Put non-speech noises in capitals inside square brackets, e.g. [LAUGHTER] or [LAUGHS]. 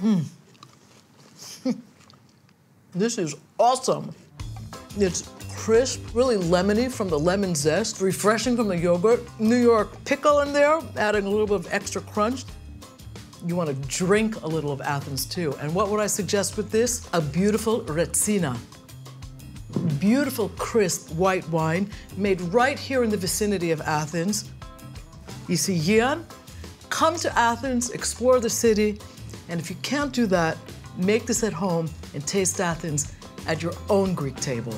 Hmm. [LAUGHS] this is awesome. It's crisp, really lemony from the lemon zest, refreshing from the yogurt. New York pickle in there, adding a little bit of extra crunch. You want to drink a little of Athens too. And what would I suggest with this? A beautiful retsina. Beautiful, crisp white wine made right here in the vicinity of Athens. You see, Gian, come to Athens, explore the city, and if you can't do that, make this at home and taste Athens at your own Greek table.